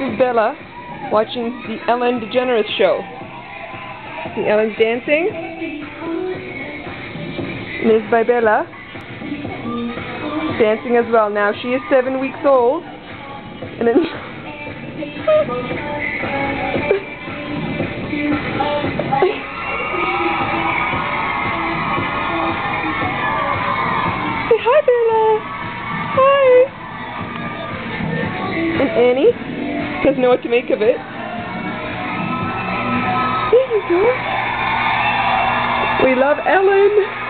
is Bella watching the Ellen DeGeneres show. See Ellen's dancing. And this by Bella. Dancing as well. Now she is seven weeks old. And then hi Bella. Hi. And Annie doesn't know what to make of it. There you go. We love Ellen.